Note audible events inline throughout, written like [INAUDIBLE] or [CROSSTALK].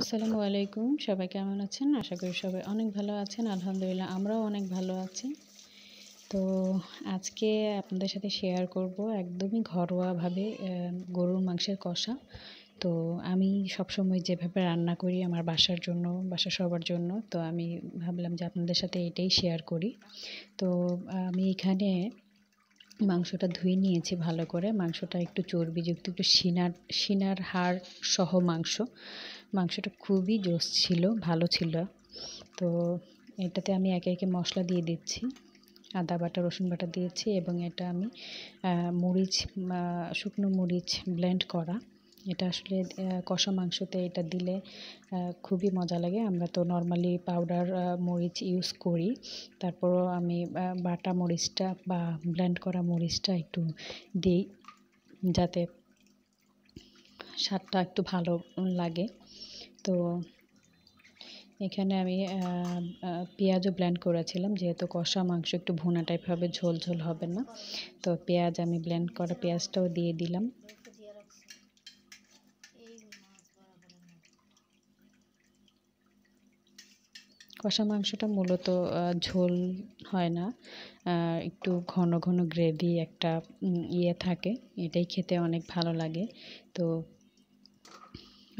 আসসালামু আলাইকুম। সবাই কেমন আছেন? আশা করি সবাই অনেক ভালো আছেন। আলহামদুলিল্লাহ, আমরাও অনেক ভালো আছি। তো আজকে আপনাদের সাথে শেয়ার করব একদমই ঘরোয়াভাবে গরুর মাংসের কষা। তো আমি সবসময় যেভাবে রান্না করি আমার বাসার জন্য বাসা সবার জন্য, তো আমি ভাবলাম যে আপনাদের সাথে এটাই শেয়ার করি। তো আমি এখানে মাংসটা ধুয়ে নিয়েছি ভালো করে। মাংসটা একটু চর্বিযুক্ত, একটু সিনার সিনার হাড় সহ মাংস। মাংসটা খুবই জোস ছিল, ভালো ছিল। তো এটাতে আমি একে একে মশলা দিয়ে দিচ্ছি। আদা বাটা, রসুন বাটা দিয়েছি এবং এটা আমি মরিচ শুকনো মরিচ ব্লেন্ড করা। এটা আসলে কষা মাংসতে এটা দিলে খুবই মজা লাগে। আমরা তো নর্মালি পাউডার মরিচ ইউজ করি। তারপরও আমি বাটা মরিচটা বা ব্লেন্ড করা মরিচটা একটু দিই, যাতে স্বাদটা একটু ভালো লাগে। তো এখানে আমি পেঁয়াজও ব্লেন্ড করেছিলাম। যেহেতু কষা মাংস, একটু ভুনা টাইপ হবে, ঝোল ঝোল হবে না। তো পেঁয়াজ আমি ব্লেন্ড করা পেঁয়াজটাও দিয়ে দিলাম। কষা মাংসটা মূলত ঝোল হয় না। একটু ঘন ঘন গ্রেভি একটা ইয়ে থাকে। এটাই খেতে অনেক ভালো লাগে। তো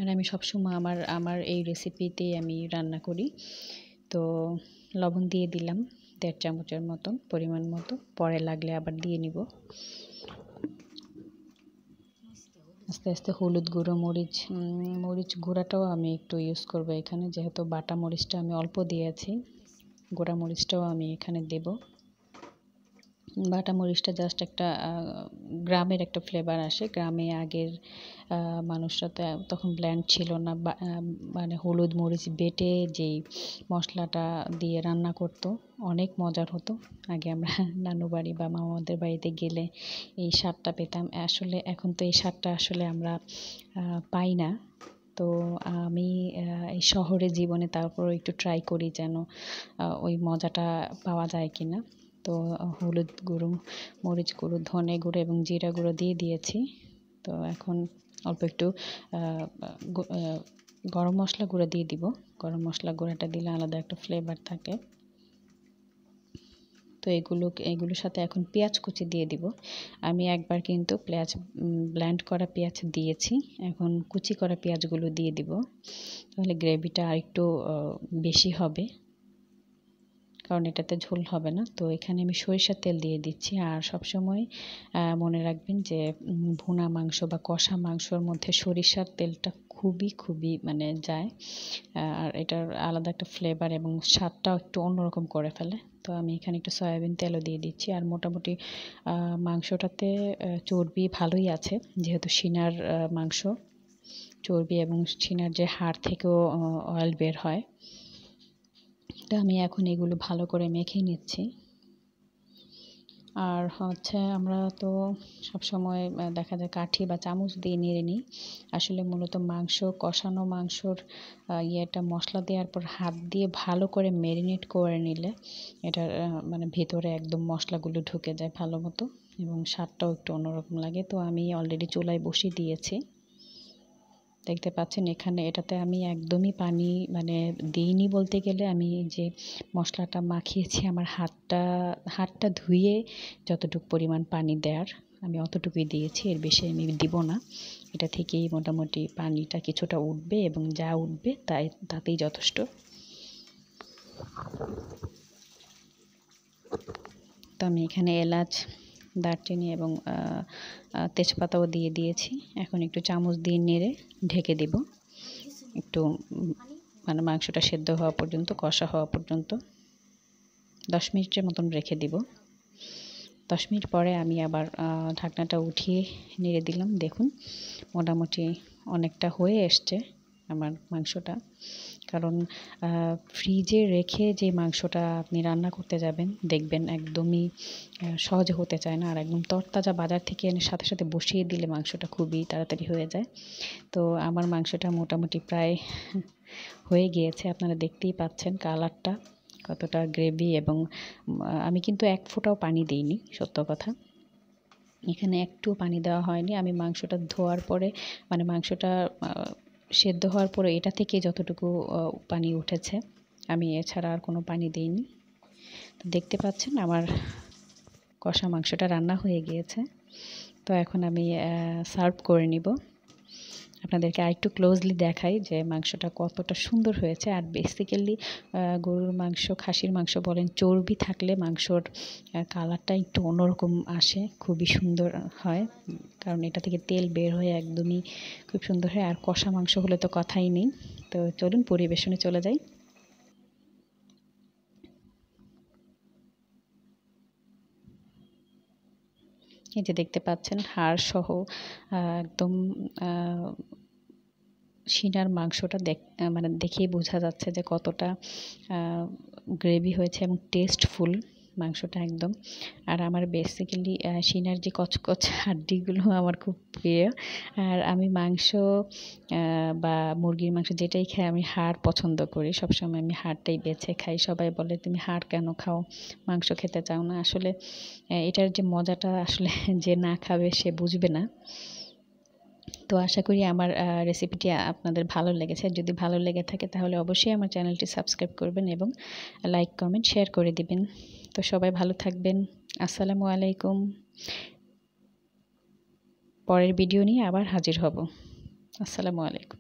মানে আমি সবসময় আমার আমার এই রেসিপিতেই আমি রান্না করি। তো লবণ দিয়ে দিলাম দেড় চামচের মতন পরিমাণ মতো। পরে লাগলে আবার দিয়ে নিব। আস্তে আস্তে হলুদ গুঁড়ো, মরিচ মরিচ গুঁড়াটাও আমি একটু ইউজ করব এখানে। যেহেতু বাটা মরিচটা আমি অল্প দিয়েছি, গোড়া মরিচটাও আমি এখানে দেব। বাটা মরিচটা জাস্ট একটা গ্রামের একটা ফ্লেভার আসে। গ্রামে আগের মানুষরা তো তখন ব্ল্যান্ড ছিল না। মানে হলুদ মরিচ বেটে যেই মশলাটা দিয়ে রান্না করতো, অনেক মজার হতো। আগে আমরা [LAUGHS] নানু বাড়ি বা মামাদের বাড়িতে গেলে এই স্বাদটা পেতাম। আসলে এখন তো এই স্বাদটা আসলে আমরা পাই না। তো আমি এই শহরে জীবনে তারপর একটু ট্রাই করি যেন ওই মজাটা পাওয়া যায় কি না তো হলুদ গুঁড়ো, মরিচ গুঁড়ো, ধনে গুঁড়ো এবং জিরা গুঁড়ো দিয়ে দিয়েছি। তো এখন অল্প একটু গরম মশলা গুঁড়ো দিয়ে দিব। গরম মশলা গুঁড়াটা দিলে আলাদা একটা ফ্লেভার থাকে। তো এগুলো, এগুলোর সাথে এখন পেঁয়াজ কুচি দিয়ে দিব। আমি একবার কিন্তু পেঁয়াজ ব্ল্যান্ড করা পেঁয়াজ দিয়েছি। এখন কুচি করা পেঁয়াজগুলো দিয়ে দিব। তাহলে গ্রেভিটা আর একটু বেশি হবে। কারণ এটাতে ঝোল হবে না। তো এখানে আমি সরিষার তেল দিয়ে দিচ্ছি। আর সবসময় মনে রাখবেন যে ভুনা মাংস বা কষা মাংসর মধ্যে সরিষার তেলটা খুবই খুবই মানে যায়। আর এটার আলাদা একটা ফ্লেভার এবং স্বাদটাও একটু অন্যরকম করে ফেলে। তো আমি এখানে একটু সয়াবিন তেলও দিয়ে দিচ্ছি। আর মোটামুটি মাংসটাতে চর্বি ভালোই আছে। যেহেতু সিনার মাংস, চর্বি এবং সিনার যে হাড় থেকেও অয়েল বের হয়। তো আমি এখন এগুলো ভালো করে মেখে নিচ্ছি। আর হচ্ছে আমরা তো সব সময় দেখা যায় কাঠি বা চামচ দিয়ে নেড়ে নিই। আসলে মূলত মাংস, কষানো মাংসর ইয়েটা মশলা দেওয়ার পর হাত দিয়ে ভালো করে ম্যারিনেট করে নিলে এটার মানে ভেতরে একদম মশলাগুলো ঢুকে যায় ভালো মতো এবং স্বাদটাও একটু অন্যরকম লাগে। তো আমি অলরেডি চুলায় বসিয়ে দিয়েছি। দেখতে পাচ্ছেন এখানে এটাতে আমি একদমই পানি মানে দিইনি বলতে গেলে। আমি যে মশলাটা মাখিয়েছি, আমার হাতটা হাতটা ধুয়ে যতটুকু পরিমাণ পানি দেওয়ার আমি অতটুকুই দিয়েছি। এর বেশি আমি দিব না। এটা থেকেই মোটামুটি পানিটা কিছুটা উঠবে এবং যা উঠবে তাই, তাতেই যথেষ্ট। তো আমি এখানে এলাচ দারচিনি এবং তেজপাতাও দিয়ে দিয়েছি। এখন একটু চামচ দিয়ে নেড়ে ঢেকে দেব। একটু মানে মাংসটা সেদ্ধ হওয়া পর্যন্ত, কষা হওয়া পর্যন্ত দশ মিনিটের মতন রেখে দিব। দশ মিনিট পরে আমি আবার ঢাকনাটা উঠিয়ে নেড়ে দিলাম। দেখুন, মোটামুটি অনেকটা হয়ে এসছে আমার মাংসটা। কারণ ফ্রিজে রেখে যে মাংসটা আপনি রান্না করতে যাবেন, দেখবেন একদমই সহজে হতে চায় না। আর একদম তরতাজা বাজার থেকে এনে সাথে সাথে বসিয়ে দিলে মাংসটা খুবই তাড়াতাড়ি হয়ে যায়। তো আমার মাংসটা মোটামুটি প্রায় হয়ে গিয়েছে, আপনারা দেখতেই পাচ্ছেন কালারটা কতটা গ্রেভি এবং আমি কিন্তু এক ফোঁটাও পানি দিইনি, সত্য কথা। এখানে একটু পানি দেওয়া হয়নি। আমি মাংসটা ধোয়ার পরে মানে মাংসটা সেদ্ধ হওয়ার পরে এটা থেকে যতটুকু পানি উঠেছে, আমি এছাড়া আর কোনো পানি দিইনি। তো দেখতে পাচ্ছেন আমার কষা মাংসটা রান্না হয়ে গিয়েছে। তো এখন আমি সার্ভ করে নিব। আপনাদেরকে আরেকটু ক্লোজলি দেখাই যে মাংসটা কতটা সুন্দর হয়েছে। আর বেসিক্যালি গরুর মাংস, খাসির মাংস বলেন, চর্বি থাকলে মাংসর কালারটা একটু অন্যরকম আসে, খুবই সুন্দর হয়। কারণ এটা থেকে তেল বের হয়ে একদমই খুব সুন্দর হয়। আর কষা মাংস হলে তো কথাই নেই। তো চলুন পরিবেশনে চলে যাই। এই যে দেখতে পাচ্ছেন হাড় সহ একদম সিনার মাংসটা দেখ মানে দেখেই বোঝা যাচ্ছে যে কতটা গ্রেভি হয়েছে এবং টেস্টফুল মাংসটা একদম। আর আমার বেসিক্যালি সিনার যে কচকচ হাড্ডিগুলো আমার খুব প্রিয়। আর আমি মাংস বা মুরগির মাংস যেটাই খাই আমি হাড় পছন্দ করি। সবসময় আমি হাড়টাই বেছে খাই। সবাই বলে, তুমি হাড় কেন খাও? মাংস খেতে চাও না? আসলে এটার যে মজাটা আসলে [LAUGHS] যে না খাবে সে বুঝবে না। তো আশা করি আমার রেসিপিটি আপনাদের ভালো লেগেছে। যদি ভালো লেগে থাকে তাহলে অবশ্যই আমার চ্যানেলটি সাবস্ক্রাইব করবেন এবং লাইক কমেন্ট শেয়ার করে দিবেন। তো সবাই ভালো থাকবেন। আসসালামু আলাইকুম। পরের ভিডিও নিয়ে আবার হাজির হব। আসসালামু আলাইকুম।